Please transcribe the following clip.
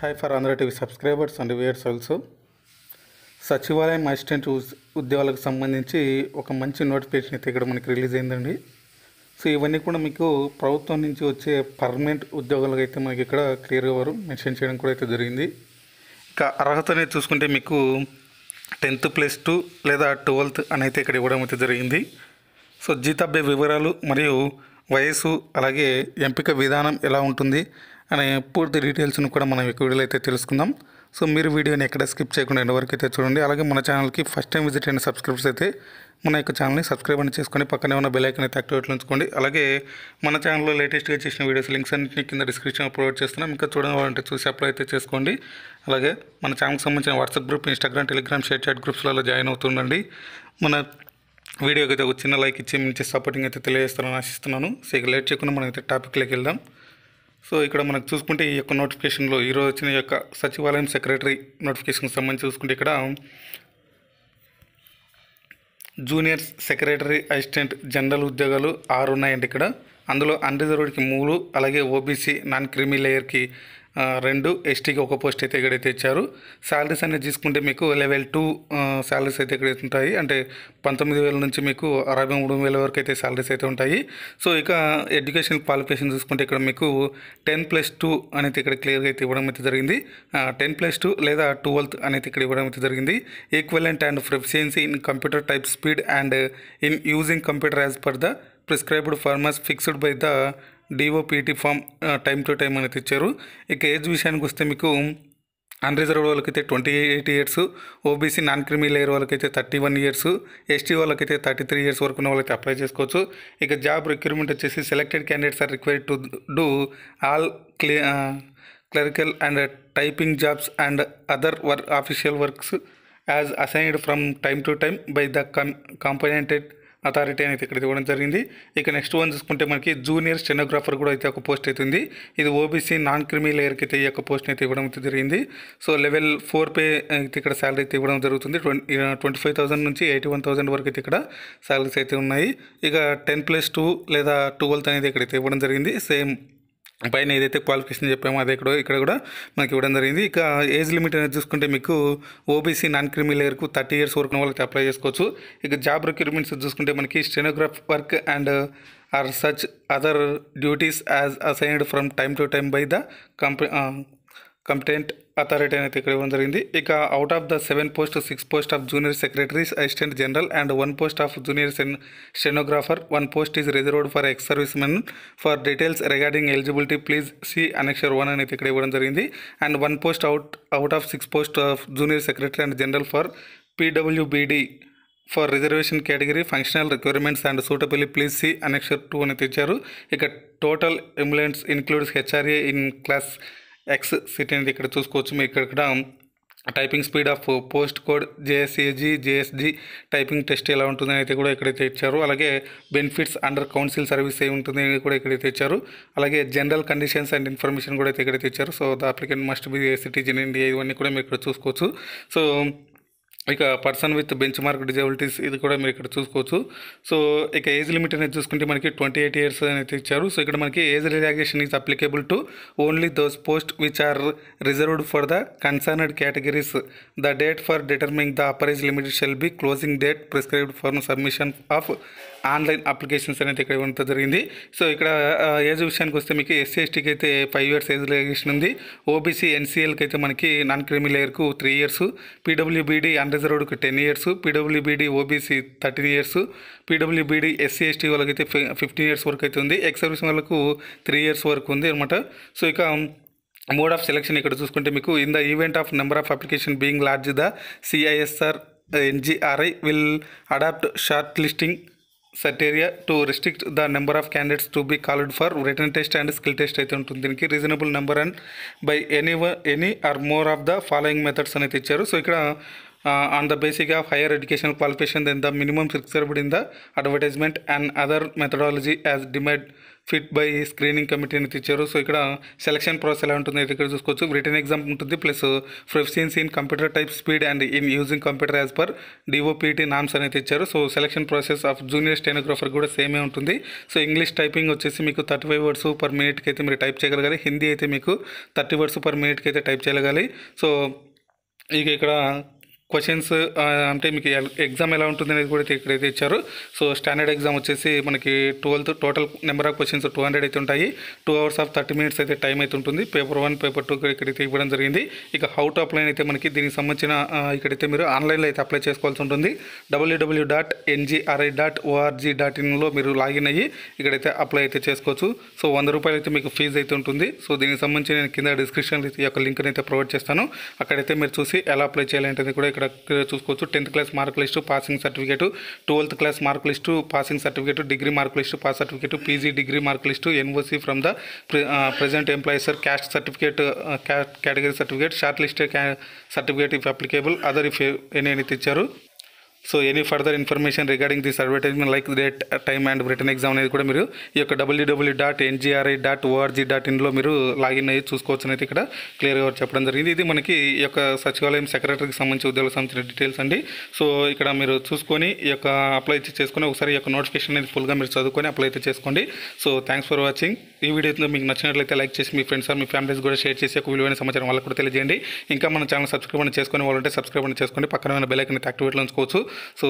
Hi for Andhra TV subscribers and viewers also సచివాలయం assistant ఉద్యోగాలకు సంబంధించి ఒక మంచి నోటిఫికేషన్ అయితే ఇక్కడ మనకి రిలీజ్ అయిందండి. సో ఇవన్నీ కూడా మీకు ప్రభుత్వం నుంచి వచ్చే పర్మనెంట్ ఉద్యోగాలకు అయితే మనకి ఇక్కడ క్లియర్గా వారు మెన్షన్ చేయడం కూడా అయితే జరిగింది. ఇక అర్హత అనేది చూసుకుంటే మీకు టెన్త్ ప్లస్ టూ లేదా ట్వెల్త్ అని అయితే ఇక్కడ ఇవ్వడం అయితే జరిగింది. సో జీతాబ్య వివరాలు మరియు వయసు అలాగే ఎంపిక విధానం ఎలా ఉంటుంది అనే పూర్తి డీటెయిల్స్ను కూడా మనం ఈ వీడియోలో అయితే తెలుసుకుందాం. సో మీరు వీడియోని ఎక్కడ స్కిప్ చేయకుండా ఎంతవరకు వరకు అయితే చూడండి. అలాగే మన ఛానల్కి ఫస్ట్ టైం విజిట్ అయిన సబ్స్క్రైబర్స్ అయితే మన యొక్క ఛానల్ని సబ్స్క్రైబ్ అని చేసుకొని పక్కనే ఉన్న బెల్ ఐకన్ అయితే యాక్టివేట్లో ఉంచుకోండి. అలాగే మన ఛానల్లో లేటెస్ట్గా చేసిన వీడియోస్ లింక్స్ అన్నింటినీ కింద డిస్క్రిప్షన్ ప్రొవైడ్ చేస్తున్నాం. ఇంకా చూడాలంటే చూసి అప్లై అయితే చేసుకోండి. అలాగే మన ఛానల్కి సంబంధించిన WhatsApp group Instagram Telegram ShareChat గ్రూప్స్లలో join అవుతుండండి. మన వీడియోకి అయితే ఒక చిన్న లైక్ ఇచ్చి మంచి సపోర్టింగ్ అయితే తెలియజేస్తారని ఆశిస్తున్నాను. సో ఇక లేట్ చేయకుండా మనం అయితే టాపిక్లోకి వెళ్దాం. సో ఇక్కడ మనకు చూసుకుంటే ఈ యొక్క నోటిఫికేషన్లో ఈరోజు వచ్చిన యొక్క సచివాలయం సెక్రటరీ నోటిఫికేషన్కి సంబంధించి చూసుకుంటే ఇక్కడ జూనియర్ సెక్రటరీ అసిస్టెంట్ జనరల్ ఉద్యోగాలు ఆరు ఉన్నాయండి ఇక్కడ. అందులో అన్రిజర్వ్డ్కి మూడు అలాగే ఓబీసీ నాన్ క్రిమి లేయర్కి రెండు ఎస్టీకి ఒక పోస్ట్ అయితే ఇక్కడైతే ఇచ్చారు. శాలరీస్ అనేది తీసుకుంటే మీకు లెవెల్ టూ శాలరీస్ అయితే ఎక్కడైతే ఉంటాయి. అంటే పంతొమ్మిది వేల నుంచి మీకు అరవై మూడు వేల వరకు అయితే శాలరీస్ అయితే ఉంటాయి. సో ఇక ఎడ్యుకేషన్ క్వాలిఫికేషన్ చూసుకుంటే ఇక్కడ మీకు టెన్ ప్లస్ టూ అనేది ఇక్కడ క్లియర్గా అయితే ఇవ్వడం అయితే జరిగింది. టెన్ ప్లస్ టూ లేదా ట్వెల్త్ అనేది ఇక్కడ ఇవ్వడం అయితే జరిగింది. Equivalent and proficiency in computer type speed and in using computer as per the prescribed formers fixed by the DOPT from time to time అనేది ఇచ్చారు. ఇక ఏజ్ విషయానికి వస్తే మీకు అన్రిజర్వ్డ్ వాళ్ళకైతే twenty eight years OBC non creamy layer వాళ్ళకైతే thirty one years ST వాళ్ళకైతే thirty three years వరకు ఉన్న వాళ్ళకి అప్లై చేసుకోవచ్చు. ఇక జాబ్ రిక్రూట్మెంట్ వచ్చేసి selected candidates are required to do all క్లి clerical and typing jobs and other work official works as assigned from time to time by the cum competent authority అనేది ఇక్కడ ఇవ్వడం జరిగింది. ఇక నెక్స్ట్ వన్ చూసుకుంటే మనకి junior stenographer కూడా అయితే ఒక పోస్ట్ అయితే ఉంది. ఇది ఓబీసీ నాన్ క్రిమి లేయర్కి అయితే ఈ యొక్క పోస్ట్ అయితే ఇవ్వడం అయితే జరిగింది. సో లెవెల్ ఫోర్ పే అయితే ఇక్కడ శాలరీ అయితే ఇవ్వడం జరుగుతుంది. ట్వంటీ ట్వంటీ ఫైవ్ థౌసండ్ నుంచి ఎయిటీ వన్ థౌసండ్ వరకు అయితే ఇక్కడ శాలరీస్ అయితే ఉన్నాయి. ఇక టెన్ ప్లస్ టూ లేదా ట్వెల్త్ అనేది ఇక్కడైతే ఇవ్వడం జరిగింది. సేమ్ పైన ఏదైతే క్వాలిఫికేషన్ చెప్పామో అదే ఇక్కడ ఇక్కడ కూడా మనకి ఇవ్వడం జరిగింది. ఇక ఏజ్ లిమిట్ అనేది చూసుకుంటే మీకు OBC non creamy లేయర్కు thirty years వరకు వాళ్ళకి అప్లై చేసుకోవచ్చు. ఇక జాబ్ రిక్రూట్మెంట్స్ చూసుకుంటే మనకి stenograph work and or such other duties as assigned from time to time by the కంపె complaint authority అనేది ఇక్కడ ఇవ్వడం జరిగింది. ఇక out of the seven post six post of junior secretaries assistant general and one post of junior సెన్ stenographer one post is reserved for ex service men for details regarding eligibility please see annexure one అనేది ఇక్కడ ఇవ్వడం జరిగింది. And one post out out of six post of junior secretary and general for PWBD for reservation category functional requirements and suitability please see annexure two అనేది తెచ్చారు ఇక total emoluments includes HRA in class X city అనేది ఇక్కడ చూసుకోవచ్చు. మీరు ఇక్కడ typing speed of post code JSAG JSG typing test ఎలా ఉంటుందని అయితే కూడా ఇక్కడైతే ఇచ్చారు. అలాగే బెనిఫిట్స్ అండర్ కౌన్సిల్ సర్వీస్ ఏ ఉంటుంది అని కూడా ఇక్కడైతే ఇచ్చారు. అలాగే జనరల్ కండిషన్స్ అండ్ ఇన్ఫర్మేషన్ కూడా అయితే ఇక్కడైతే ఇచ్చారు. So the applicant must be citizen India ఇవన్నీ కూడా మీరు ఇక్కడ చూసుకోవచ్చు. సో ఇక person with benchmark disabilities ఇది కూడా మీరు ఇక్కడ చూసుకోవచ్చు. సో ఇక ఏజ్ లిమిట్ అనేది చూసుకుంటే మనకి ట్వంటీ ఎయిట్ ఇయర్స్ అనేది ఇచ్చారు. సో ఇక్కడ మనకి age relaxation is applicable to only those post which are reserved for the concerned categories. The date for determining the upper age limit shall be closing date prescribed for submission of online applications అనేది ఇక్కడ ఇవ్వడం జరిగింది. So ఇక్కడ age విషయానికి వస్తే మీకు SC ఎస్టీకి అయితే ఫైవ్ ఇయర్స్ ఏజ్ రిలాక్సేషన్ ఉంది. ఓబీసీ ఎన్సీఎల్కి అయితే మనకి నాన్ క్రిమి లేయర్కు three years PWBD అన్రిజర్వ్డ్కి ten years PWBD OBC thirteen years PWBD SC ST వాళ్ళకైతే ఫిఫ్టీన్ ఇయర్స్ వరకు అయితే ఉంది. ఎక్స్ సర్వీస్ వాళ్ళకు త్రీ ఇయర్స్ వరకు ఉంది అనమాట సో ఇక మోడ్ ఆఫ్ సెలెక్షన్ ఇక్కడ చూసుకుంటే మీకు in the event of number of application being large the CISR NGRI will adopt short listing criteria to restrict the number of candidates to be called for written test and skill test అయితే ఉంటుంది. దీనికి reasonable number and by any any or more of the following methods అనేది ఇచ్చారు. So ఇక్కడ on the basic of higher education qualification then the minimum fixed in the advertisement and other methodology as deemed fit by screening committee అని ఇచ్చారు so ఇక్కడ selection process ఎలా ఉంటుంది ఇక్కడ చూసుకోవచ్చు. రిటర్న్ ఎగ్జామ్ ఉంటుంది plus proficiency in computer type speed and in using computer as per DOPT norms అనేది ఇచ్చారు so selection process of junior stenographer కూడా సేమే ఉంటుంది. సో ఇంగ్లీష్ టైపింగ్ వచ్చేసి మీకు థర్టీ ఫైవ్ వర్డ్స్ పర్ మినిట్కి అయితే మీరు టైప్ చేయగలగాలి. హిందీ అయితే మీకు థర్టీ వర్డ్స్ పర్ మినిట్కి అయితే టైప్ చేయగలగాలి. సో ఇక ఇక్కడ క్వశ్చన్స్ అంటే మీకు ఎగ్జామ్ ఎలా ఉంటుంది అనేది కూడా ఇక్కడైతే ఇచ్చారు సో స్టాండర్డ్ ఎగ్జామ్ వచ్చేసి మనకి twelfth total number of questions two hundred అయితే ఉంటాయి. Two hours of thirty minutes అయితే టైం అయితే ఉంటుంది. పేపర్ వన్ పేపర్ టూ ఇక్కడైతే ఇవ్వడం జరిగింది. ఇక హౌ టు అప్లై అయితే మనకి దీనికి సంబంధించిన ఇక్కడైతే మీరు ఆన్లైన్లో అయితే అప్లై చేసుకోవాల్సి ఉంటుంది. W W dot NGRI dot org dot ఇన్లో మీరు లాగిన్ అయ్యి ఇక్కడైతే అప్లై అయితే చేసుకోవచ్చు. సో వంద రూపాయలు అయితే మీకు ఫీజు అయితే ఉంటుంది. సో దీనికి సంబంధించి నేను కింద డిస్క్రిప్షన్ ఈ యొక్క లింక్ అయితే ప్రొవైడ్ చేస్తాను. అక్కడైతే మీరు చూసి ఎలా అప్లై చేయాలంటే కూడా ఇక్కడ చూసుకోవచ్చు. Tenth class mark list passing certificate twelfth class mark list passing certificate degree mark list pass certificate PG degree mark list NOC from the present employees sir caste certificate category certificate short list certificate if applicable other if any ఇచ్చారు so any further information regarding this advertisement like date time and written exam అనేది కూడా మీరు ఈ యొక్క W W dot NGRI dot org dot ఇన్లో మీరు login అయ్యి చూసుకోవచ్చు అనేది ఇక్కడ క్లియర్గా చెప్పడం జరిగింది. ఇది మనకి ఈ యొక్క సచివాలయం సెక్రటరీకి సంబంధించి ఉద్యోగులకు సంబంధించిన డీటెయిల్స్ అండి. సో ఇక్కడ మీరు చూసుకొని ఈ యొక్క అప్లై చేసుకొని ఒకసారి ఈ యొక్క నోటిఫికేషన్ అనేది ఫుల్గా మీరు చదువుకొని అప్లై అయితే చేసుకోండి. సో థ్యాంక్స్ ఫర్ వాచింగ్ ఈ వీడియో మీకు నచ్చినట్లయితే లైక్ చేసి మీ ఫ్రెండ్స్ మీ ఫ్యామిలీస్ కూడా షేర్ చేసి ఒక విలువైన సమాచారం వాళ్ళకు కూడా తెలియజేయండి. ఇంకా మన ఛానల్ సబ్స్క్రైబ్ చేసుకొని వాళ్ళంటే సబ్స్క్రైబ్ చేసుకోండి పక్కన బెల్ ఐకన్ యాక్టివేట్లో ఉంచుకోవచ్చు. సో